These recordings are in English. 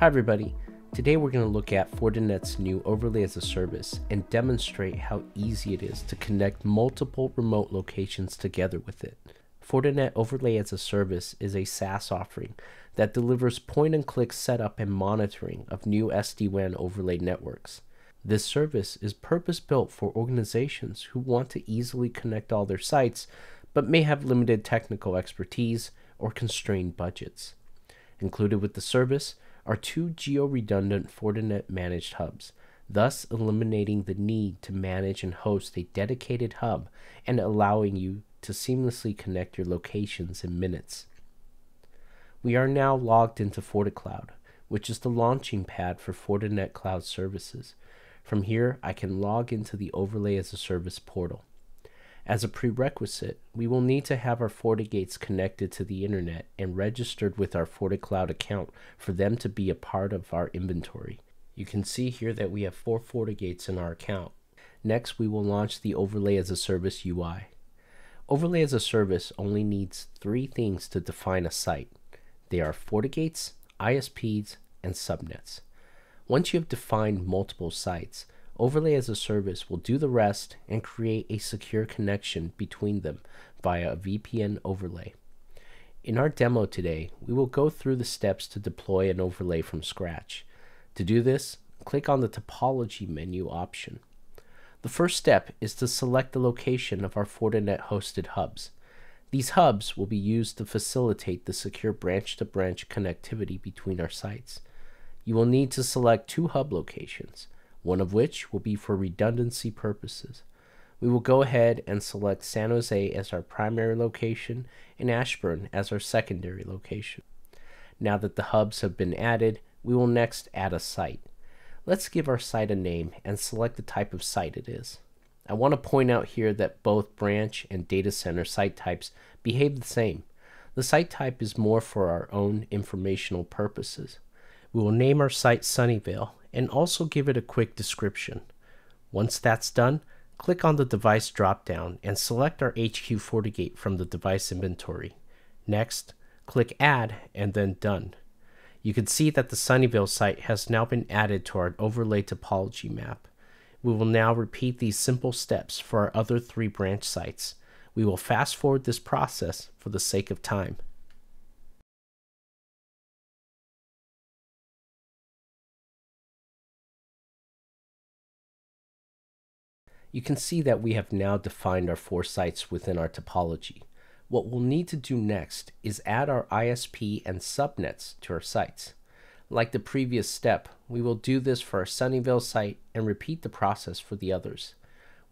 Hi everybody, today we're going to look at Fortinet's new overlay as a service and demonstrate how easy it is to connect multiple remote locations together with it. Fortinet Overlay as a Service is a SaaS offering that delivers point and click setup and monitoring of new SD-WAN overlay networks. This service is purpose built for organizations who want to easily connect all their sites but may have limited technical expertise or constrained budgets. Included with the service are two geo-redundant Fortinet managed hubs, thus eliminating the need to manage and host a dedicated hub and allowing you to seamlessly connect your locations in minutes. We are now logged into FortiCloud, which is the launching pad for Fortinet Cloud Services. From here, I can log into the Overlay as a Service portal. As a prerequisite, we will need to have our FortiGates connected to the internet and registered with our FortiCloud account for them to be a part of our inventory. You can see here that we have four FortiGates in our account. Next, we will launch the Overlay as a Service UI. Overlay as a Service only needs three things to define a site. They are FortiGates, ISPs, and subnets. Once you have defined multiple sites, Overlay as a service will do the rest and create a secure connection between them via a VPN overlay. In our demo today, we will go through the steps to deploy an overlay from scratch. To do this, click on the Topology menu option. The first step is to select the location of our Fortinet hosted hubs. These hubs will be used to facilitate the secure branch-to-branch -branch connectivity between our sites. You will need to select two hub locations one of which will be for redundancy purposes. We will go ahead and select San Jose as our primary location and Ashburn as our secondary location. Now that the hubs have been added, we will next add a site. Let's give our site a name and select the type of site it is. I want to point out here that both branch and data center site types behave the same. The site type is more for our own informational purposes. We will name our site Sunnyvale and also give it a quick description. Once that's done, click on the device dropdown and select our HQ FortiGate from the device inventory. Next, click Add and then Done. You can see that the Sunnyvale site has now been added to our overlay topology map. We will now repeat these simple steps for our other three branch sites. We will fast forward this process for the sake of time. You can see that we have now defined our four sites within our topology. What we'll need to do next is add our ISP and subnets to our sites. Like the previous step, we will do this for our Sunnyvale site and repeat the process for the others.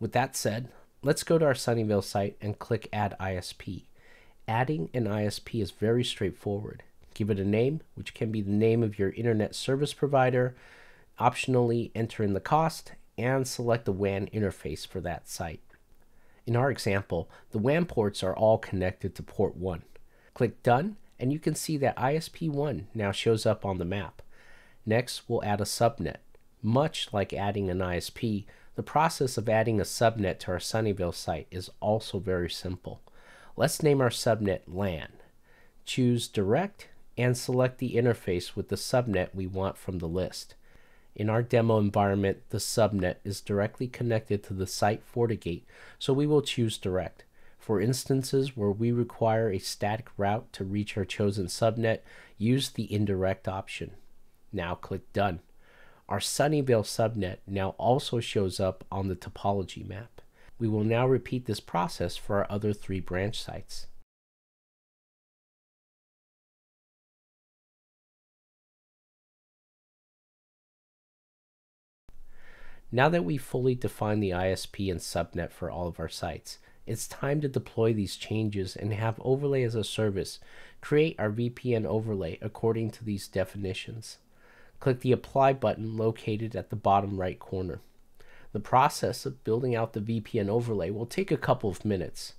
With that said, let's go to our Sunnyvale site and click Add ISP. Adding an ISP is very straightforward. Give it a name, which can be the name of your internet service provider, optionally enter in the cost, and select the WAN interface for that site. In our example, the WAN ports are all connected to port 1. Click Done, and you can see that ISP1 now shows up on the map. Next, we'll add a subnet. Much like adding an ISP, the process of adding a subnet to our Sunnyvale site is also very simple. Let's name our subnet LAN. Choose Direct and select the interface with the subnet we want from the list. In our demo environment, the subnet is directly connected to the site FortiGate, so we will choose direct. For instances where we require a static route to reach our chosen subnet, use the indirect option. Now click Done. Our Sunnyvale subnet now also shows up on the topology map. We will now repeat this process for our other three branch sites. Now that we've fully defined the ISP and subnet for all of our sites, it's time to deploy these changes and have overlay as a service create our VPN overlay according to these definitions. Click the apply button located at the bottom right corner. The process of building out the VPN overlay will take a couple of minutes.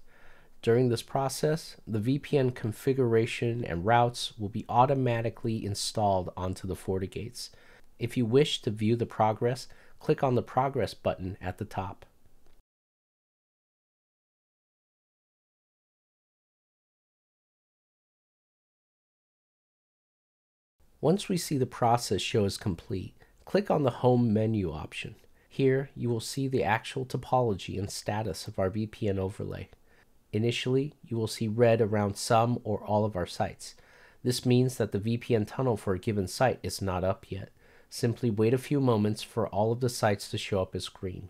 During this process, the VPN configuration and routes will be automatically installed onto the FortiGates. If you wish to view the progress, click on the Progress button at the top. Once we see the process show as complete, click on the Home menu option. Here, you will see the actual topology and status of our VPN overlay. Initially, you will see red around some or all of our sites. This means that the VPN tunnel for a given site is not up yet. Simply wait a few moments for all of the sites to show up as green.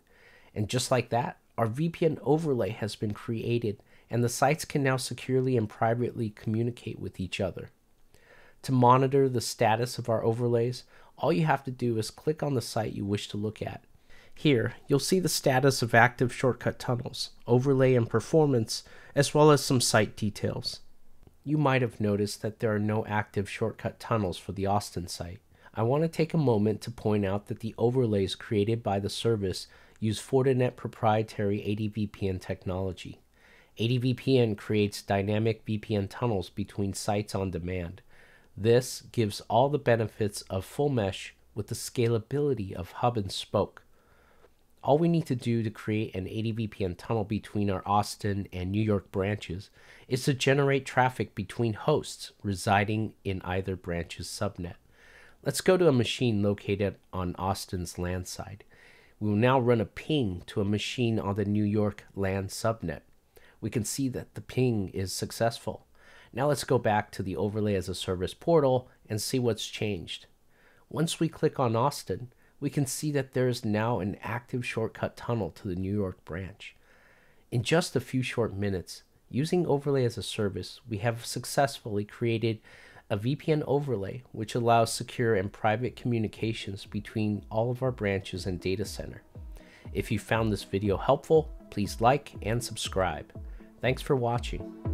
And just like that, our VPN overlay has been created and the sites can now securely and privately communicate with each other. To monitor the status of our overlays, all you have to do is click on the site you wish to look at. Here, you'll see the status of active shortcut tunnels, overlay and performance, as well as some site details. You might have noticed that there are no active shortcut tunnels for the Austin site. I want to take a moment to point out that the overlays created by the service use Fortinet proprietary ADVPN technology. ADVPN creates dynamic VPN tunnels between sites on demand. This gives all the benefits of full mesh with the scalability of hub and spoke. All we need to do to create an ADVPN tunnel between our Austin and New York branches is to generate traffic between hosts residing in either branch's subnet. Let's go to a machine located on Austin's LAN side. We will now run a ping to a machine on the New York LAN subnet. We can see that the ping is successful. Now let's go back to the Overlay as a Service portal and see what's changed. Once we click on Austin, we can see that there is now an active shortcut tunnel to the New York branch. In just a few short minutes, using Overlay as a Service, we have successfully created a VPN overlay which allows secure and private communications between all of our branches and data center. If you found this video helpful, please like and subscribe. Thanks for watching.